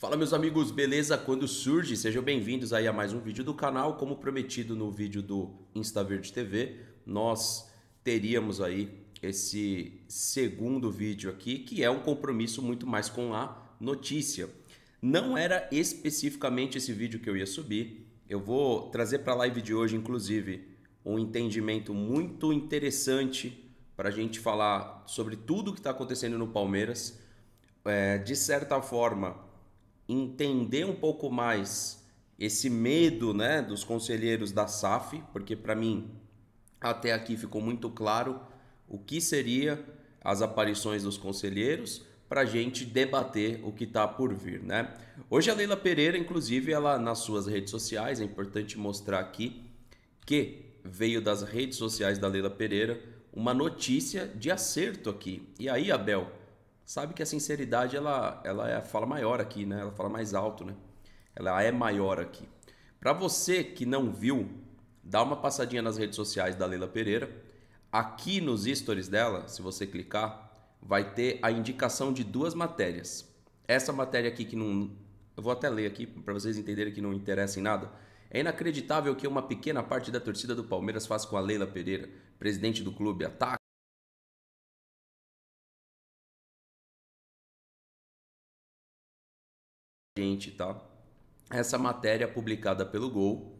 Fala meus amigos, beleza? Quando surge, sejam bem-vindos aí a mais um vídeo do canal. Como prometido no vídeo do InstaVerde TV, nós teríamos aí esse segundo vídeo aqui, que é um compromisso muito mais com a notícia. Não era especificamente esse vídeo que eu ia subir. Eu vou trazer para a live de hoje, inclusive, um entendimento muito interessante para a gente falar sobre tudo que está acontecendo no Palmeiras. É, de certa forma, entender um pouco mais esse medo né, dos conselheiros da SAF, porque para mim até aqui ficou muito claro o que seria as aparições dos conselheiros para a gente debater o que está por vir, né? Hoje a Leila Pereira, inclusive, ela nas suas redes sociais, é importante mostrar aqui que veio das redes sociais da Leila Pereira uma notícia de acerto aqui. E aí, Abel, sabe que a sinceridade ela, ela é, fala maior aqui, né? Ela fala mais alto, né? Ela é maior aqui. Para você que não viu, dá uma passadinha nas redes sociais da Leila Pereira. Aqui nos stories dela, se você clicar, vai ter a indicação de duas matérias. Essa matéria aqui que não, eu vou até ler aqui para vocês entenderem que não interessa em nada. É inacreditável que uma pequena parte da torcida do Palmeiras faz com a Leila Pereira, presidente do clube, ataque gente, tá? Essa matéria publicada pelo Gol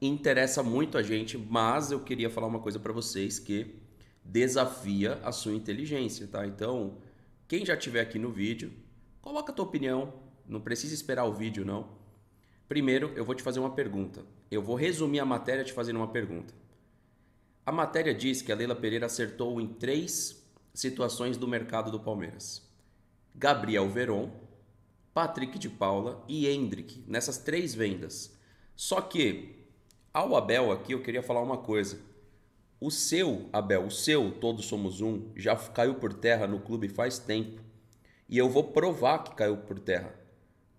interessa muito a gente, mas eu queria falar uma coisa para vocês que desafia a sua inteligência, tá? Então, quem já estiver aqui no vídeo, coloca a tua opinião, não precisa esperar o vídeo não. Primeiro, eu vou te fazer uma pergunta. Eu vou resumir a matéria te fazendo uma pergunta. A matéria diz que a Leila Pereira acertou em três situações do mercado do Palmeiras. Gabriel Veron, Patrick de Paula e Hendrick, nessas três vendas. Só que, ao Abel aqui, eu queria falar uma coisa. O seu, Abel, o seu Todos Somos Um, já caiu por terra no clube faz tempo. E eu vou provar que caiu por terra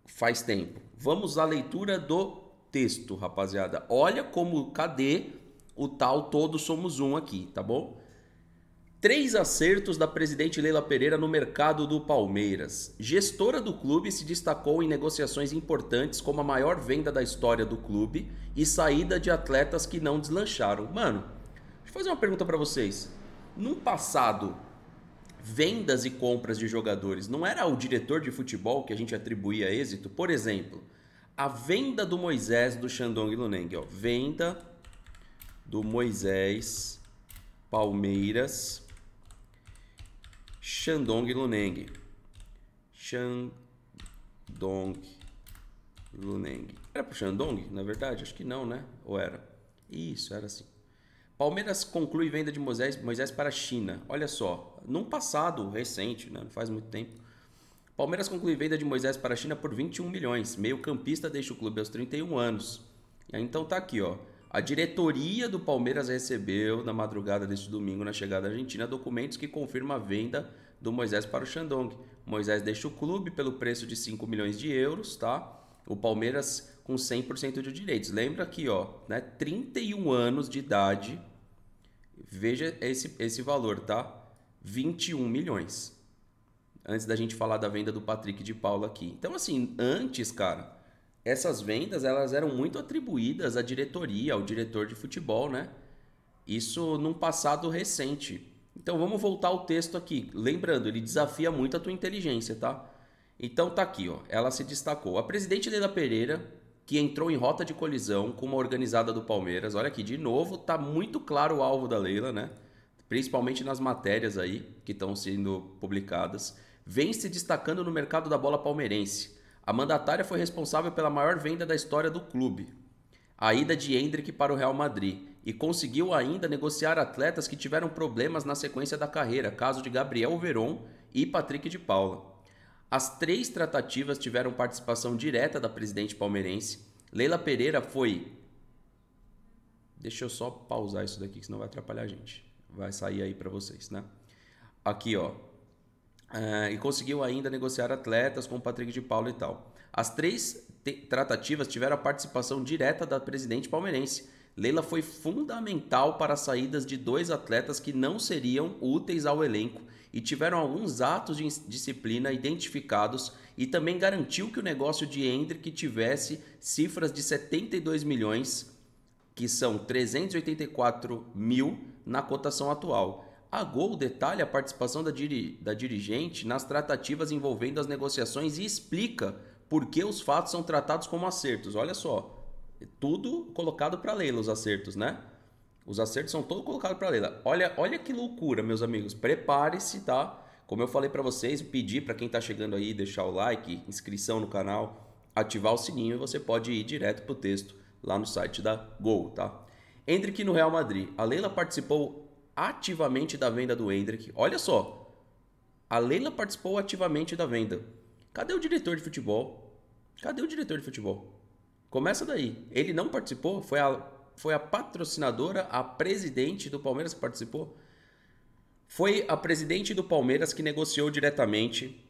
faz tempo. Vamos à leitura do texto, rapaziada. Olha como, cadê o tal Todos Somos Um aqui, tá bom? Três acertos da presidente Leila Pereira no mercado do Palmeiras. Gestora do clube se destacou em negociações importantes como a maior venda da história do clube e saída de atletas que não deslancharam. Mano, deixa eu fazer uma pergunta para vocês. No passado, vendas e compras de jogadores não era o diretor de futebol que a gente atribuía êxito? Por exemplo, a venda do Moisés do Shandong Luneng. Ó, venda do Moisés Palmeiras Shandong Luneng. Shandong Luneng. Era pro Shandong, na verdade? Acho que não, né? Ou era? Isso, era assim. Palmeiras conclui venda de Moisés, Moisés para a China. Olha só, num passado recente, né? não faz muito tempo. Palmeiras conclui venda de Moisés para a China por 21 milhões. Meio campista deixa o clube aos 31 anos. Então tá aqui, ó. A diretoria do Palmeiras recebeu, na madrugada deste domingo, na chegada à Argentina, documentos que confirmam a venda do Moisés para o Shandong. Moisés deixa o clube pelo preço de 5 milhões de euros, tá? O Palmeiras com 100% de direitos. Lembra aqui, ó, né? 31 anos de idade. Veja esse, esse valor, tá? 21 milhões. Antes da gente falar da venda do Patrick de Paula aqui. Então, assim, antes, cara, essas vendas elas eram muito atribuídas à diretoria, ao diretor de futebol, né? Isso num passado recente. Então vamos voltar ao texto aqui. Lembrando, ele desafia muito a tua inteligência, tá? Então tá aqui, ó. Ela se destacou. A presidente Leila Pereira, que entrou em rota de colisão com uma organizada do Palmeiras. Olha aqui, de novo, tá muito claro o alvo da Leila, né? Principalmente nas matérias aí que estão sendo publicadas. Vem se destacando no mercado da bola palmeirense a mandatária foi responsável pela maior venda da história do clube, a ida de Hendrick para o Real Madrid, e conseguiu ainda negociar atletas que tiveram problemas na sequência da carreira, caso de Gabriel Veron e Patrick de Paula. As três tratativas tiveram participação direta da presidente palmeirense. Leila Pereira foi. Deixa eu só pausar isso daqui, senão vai atrapalhar a gente. Vai sair aí para vocês, né? Aqui, ó. Uh, e conseguiu ainda negociar atletas com o Patrick de Paulo e tal. As três tratativas tiveram a participação direta da presidente palmeirense. Leila foi fundamental para as saídas de dois atletas que não seriam úteis ao elenco e tiveram alguns atos de disciplina identificados e também garantiu que o negócio de Hendrick tivesse cifras de 72 milhões, que são 384 mil na cotação atual. A Gol detalha a participação da, diri da dirigente nas tratativas envolvendo as negociações e explica por que os fatos são tratados como acertos. Olha só, tudo colocado para Leila, os acertos, né? Os acertos são todos colocados para Leila. Olha, olha que loucura, meus amigos. Prepare-se, tá? Como eu falei para vocês, pedi para quem está chegando aí deixar o like, inscrição no canal, ativar o sininho e você pode ir direto pro texto lá no site da Gol, tá? Hendrick no Real Madrid. A Leila participou ativamente da venda do Hendrick. Olha só. A Leila participou ativamente da venda. Cadê o diretor de futebol? Cadê o diretor de futebol? Começa daí. Ele não participou? Foi a, foi a patrocinadora, a presidente do Palmeiras que participou? Foi a presidente do Palmeiras que negociou diretamente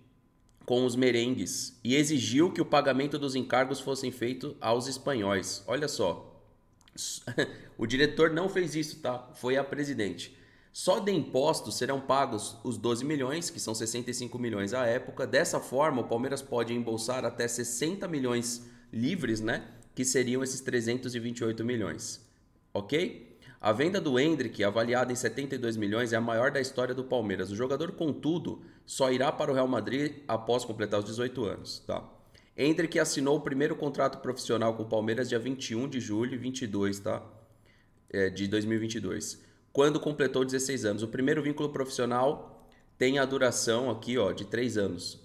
com os merengues e exigiu que o pagamento dos encargos fossem feitos aos espanhóis. Olha só. O diretor não fez isso, tá? Foi a presidente. Só de impostos serão pagos os 12 milhões, que são 65 milhões à época. Dessa forma, o Palmeiras pode embolsar até 60 milhões livres, né? Que seriam esses 328 milhões. Ok? A venda do Hendrick, avaliada em 72 milhões, é a maior da história do Palmeiras. O jogador, contudo, só irá para o Real Madrid após completar os 18 anos. Tá? Hendrick assinou o primeiro contrato profissional com o Palmeiras dia 21 de julho 22, tá? É, de 2022, quando completou 16 anos. O primeiro vínculo profissional tem a duração aqui ó, de 3 anos.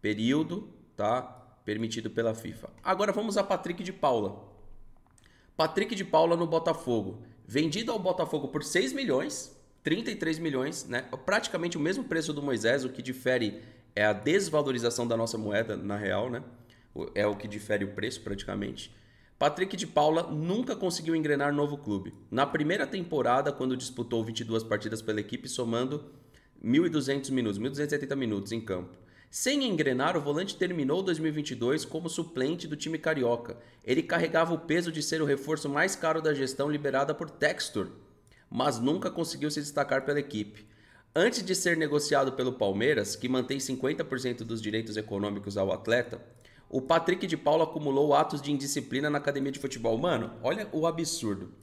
Período, tá? Permitido pela FIFA. Agora vamos a Patrick de Paula. Patrick de Paula no Botafogo. Vendido ao Botafogo por 6 milhões, 33 milhões, né? praticamente o mesmo preço do Moisés, o que difere é a desvalorização da nossa moeda na real, né? É o que difere o preço praticamente. Patrick de Paula nunca conseguiu engrenar novo clube. Na primeira temporada, quando disputou 22 partidas pela equipe, somando 1.200 minutos, 1.270 minutos em campo. Sem engrenar, o volante terminou 2022 como suplente do time carioca. Ele carregava o peso de ser o reforço mais caro da gestão liberada por Textor, mas nunca conseguiu se destacar pela equipe. Antes de ser negociado pelo Palmeiras, que mantém 50% dos direitos econômicos ao atleta, o Patrick de Paula acumulou atos de indisciplina na academia de futebol. Mano, olha o absurdo.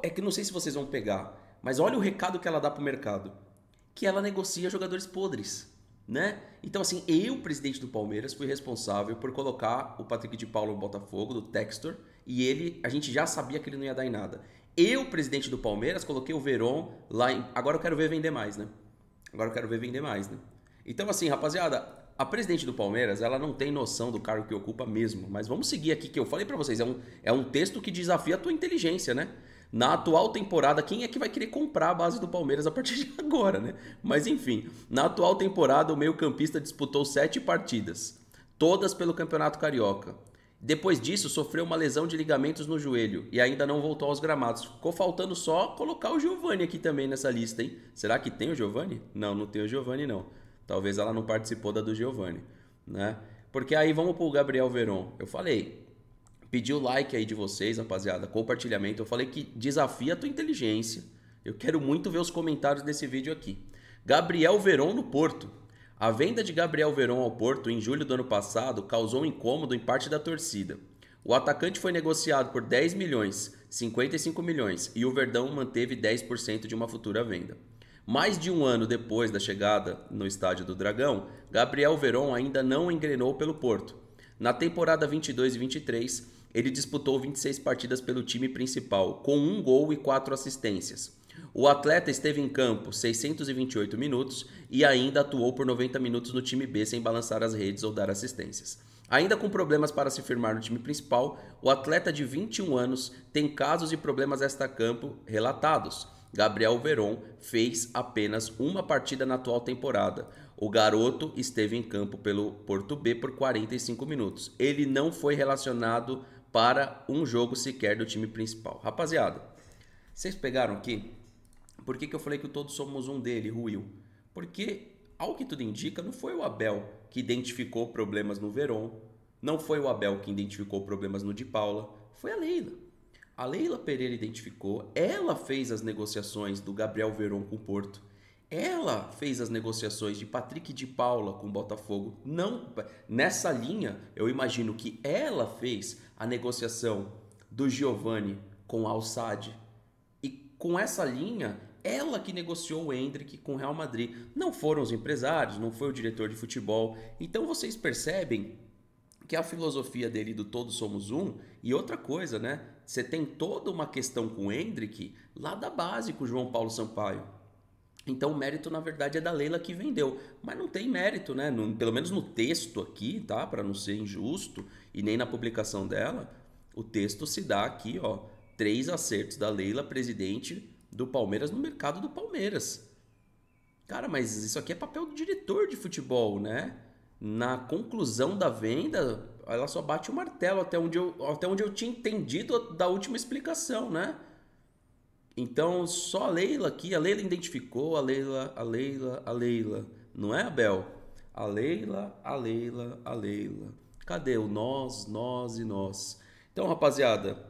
É que não sei se vocês vão pegar, mas olha o recado que ela dá pro mercado. Que ela negocia jogadores podres né? Então, assim, eu, presidente do Palmeiras, fui responsável por colocar o Patrick de Paulo no Botafogo, do Textor, e ele, a gente já sabia que ele não ia dar em nada. Eu, presidente do Palmeiras, coloquei o Veron lá em. Agora eu quero ver vender mais, né? Agora eu quero ver vender mais, né? Então, assim, rapaziada, a presidente do Palmeiras, ela não tem noção do cargo que ocupa mesmo. Mas vamos seguir aqui, que eu falei para vocês, é um, é um texto que desafia a tua inteligência, né? Na atual temporada, quem é que vai querer comprar a base do Palmeiras a partir de agora, né? Mas enfim, na atual temporada, o meio-campista disputou sete partidas, todas pelo Campeonato Carioca. Depois disso, sofreu uma lesão de ligamentos no joelho e ainda não voltou aos gramados. Ficou faltando só colocar o Giovani aqui também nessa lista, hein? Será que tem o Giovani? Não, não tem o Giovani não. Talvez ela não participou da do Giovani, né? Porque aí vamos pro Gabriel Veron. Eu falei, Pedi o like aí de vocês, rapaziada, compartilhamento. Eu falei que desafia a tua inteligência. Eu quero muito ver os comentários desse vídeo aqui. Gabriel Veron no Porto. A venda de Gabriel Veron ao Porto em julho do ano passado causou um incômodo em parte da torcida. O atacante foi negociado por 10 milhões, 55 milhões, e o Verdão manteve 10% de uma futura venda. Mais de um ano depois da chegada no estádio do Dragão, Gabriel Veron ainda não engrenou pelo Porto. Na temporada 22 e 23, ele disputou 26 partidas pelo time principal, com um gol e quatro assistências. O atleta esteve em campo 628 minutos e ainda atuou por 90 minutos no time B sem balançar as redes ou dar assistências. Ainda com problemas para se firmar no time principal, o atleta de 21 anos tem casos e problemas extra-campo relatados. Gabriel Veron fez apenas uma partida na atual temporada. O garoto esteve em campo pelo Porto B por 45 minutos. Ele não foi relacionado para um jogo sequer do time principal. Rapaziada, vocês pegaram aqui? Por que, que eu falei que todos somos um dele, Ruil? Porque, ao que tudo indica, não foi o Abel que identificou problemas no Veron, não foi o Abel que identificou problemas no Di Paula, foi a Leila. A Leila Pereira identificou, ela fez as negociações do Gabriel Veron com o Porto. Ela fez as negociações de Patrick de Paula com o Botafogo. Não nessa linha, eu imagino que ela fez a negociação do Giovani com o Alçade. E com essa linha, ela que negociou o Hendrick com o Real Madrid. Não foram os empresários, não foi o diretor de futebol. Então vocês percebem que a filosofia dele do todos somos um e outra coisa, né? Você tem toda uma questão com o Hendrick lá da base com o João Paulo Sampaio. Então o mérito na verdade é da Leila que vendeu, mas não tem mérito, né? No, pelo menos no texto aqui, tá? Para não ser injusto e nem na publicação dela, o texto se dá aqui, ó, três acertos da Leila, presidente do Palmeiras no mercado do Palmeiras. Cara, mas isso aqui é papel do diretor de futebol, né? na conclusão da venda, ela só bate o martelo até onde eu, até onde eu tinha entendido da última explicação, né? Então, só a Leila aqui, a Leila identificou a Leila, a Leila, a Leila, não é, Abel? A Leila, a Leila, a Leila. Cadê o nós, nós e nós? Então, rapaziada,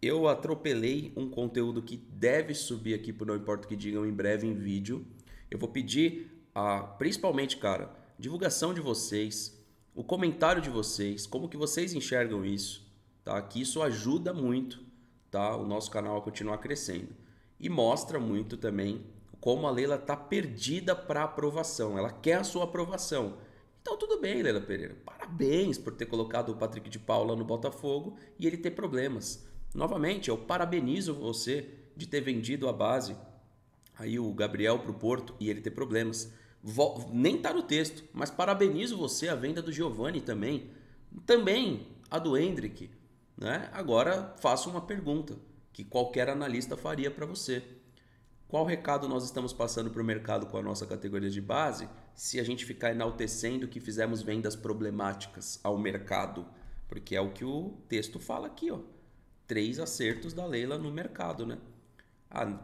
eu atropelei um conteúdo que deve subir aqui por Não Importa o que digam em breve em vídeo. Eu vou pedir, a, principalmente, cara, divulgação de vocês, o comentário de vocês, como que vocês enxergam isso, tá? Que isso ajuda muito, tá? O nosso canal a continuar crescendo e mostra muito também como a Leila tá perdida para aprovação. Ela quer a sua aprovação. Então tudo bem, Leila Pereira. Parabéns por ter colocado o Patrick de Paula no Botafogo e ele ter problemas. Novamente, eu parabenizo você de ter vendido a base aí o Gabriel para o Porto e ele ter problemas nem está no texto, mas parabenizo você a venda do Giovanni também. Também a do Hendrick. Né? Agora faço uma pergunta que qualquer analista faria para você. Qual recado nós estamos passando para o mercado com a nossa categoria de base se a gente ficar enaltecendo que fizemos vendas problemáticas ao mercado? Porque é o que o texto fala aqui, ó. Três acertos da Leila no mercado, né? Ah,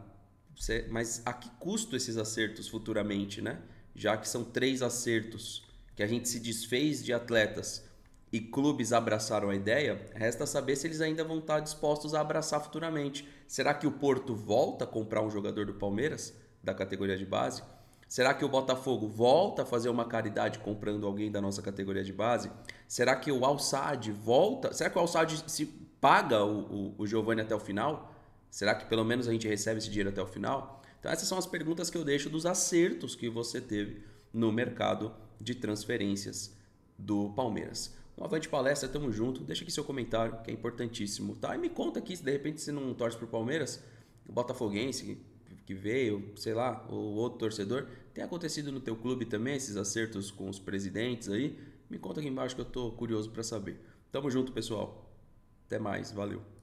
mas a que custo esses acertos futuramente, né? já que são três acertos que a gente se desfez de atletas e clubes abraçaram a ideia, resta saber se eles ainda vão estar dispostos a abraçar futuramente. Será que o Porto volta a comprar um jogador do Palmeiras, da categoria de base? Será que o Botafogo volta a fazer uma caridade comprando alguém da nossa categoria de base? Será que o Alçade volta? Será que o Alçade se paga o, o, o Giovanni até o final? Será que pelo menos a gente recebe esse dinheiro até o final? Então, essas são as perguntas que eu deixo dos acertos que você teve no mercado de transferências do Palmeiras. Um avante palestra, tamo junto. Deixa aqui seu comentário, que é importantíssimo, tá? E me conta aqui se de repente você não torce pro Palmeiras, o Botafoguense que veio, sei lá, ou outro torcedor, tem acontecido no teu clube também esses acertos com os presidentes aí? Me conta aqui embaixo que eu tô curioso para saber. Tamo junto, pessoal. Até mais, valeu.